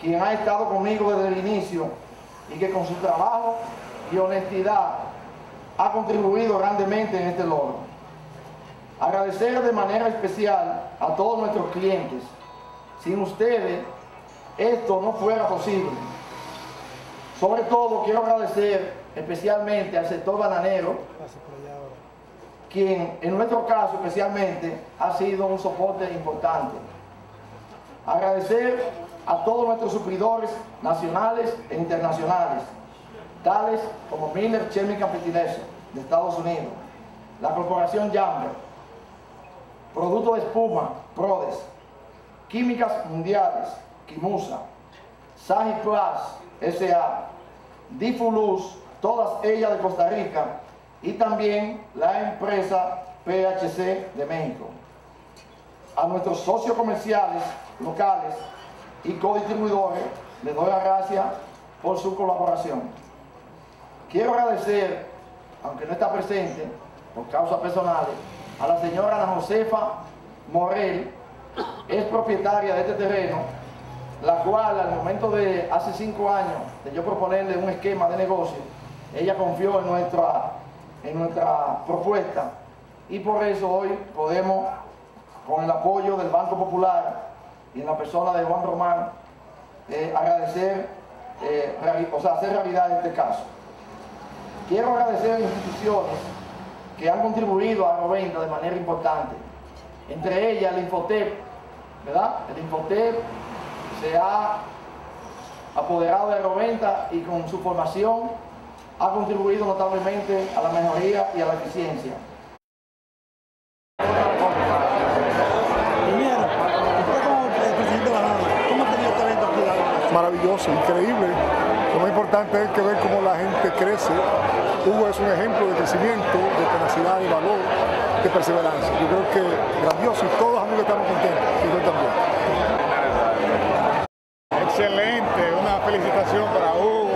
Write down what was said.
quien ha estado conmigo desde el inicio y que con su trabajo y honestidad ha contribuido grandemente en este logro. Agradecer de manera especial a todos nuestros clientes. Sin ustedes, esto no fuera posible. Sobre todo quiero agradecer especialmente al sector bananero, quien en nuestro caso especialmente ha sido un soporte importante. Agradecer a todos nuestros suplidores nacionales e internacionales, tales como Miller Chemical Fertilizer de Estados Unidos, la corporación Jammer, Producto de Espuma, Prodes, Químicas Mundiales, Kimusa, Saji Plus, S.A., Difuluz, todas ellas de Costa Rica, y también la empresa PHC de México. A nuestros socios comerciales locales y co-distribuidores les doy las gracias por su colaboración. Quiero agradecer, aunque no está presente, por causas personales, a la señora Ana Josefa Morel, es propietaria de este terreno, la cual al momento de hace cinco años de yo proponerle un esquema de negocio, ella confió en nuestra, en nuestra propuesta y por eso hoy podemos, con el apoyo del Banco Popular y en la persona de Juan Román, eh, agradecer, eh, o sea, hacer realidad este caso. Quiero agradecer a instituciones que han contribuido a Roventa de manera importante, entre ellas el Infotep, ¿verdad? El Infotep se ha apoderado de Roventa y con su formación ha contribuido notablemente a la mejoría y a la eficiencia. maravilloso, increíble. Lo más importante es que ver cómo la gente crece. Hugo es un ejemplo de crecimiento, de tenacidad de valor, de perseverancia. Yo creo que grandioso y todos amigos estamos contentos. Y yo también. Excelente, una felicitación para Hugo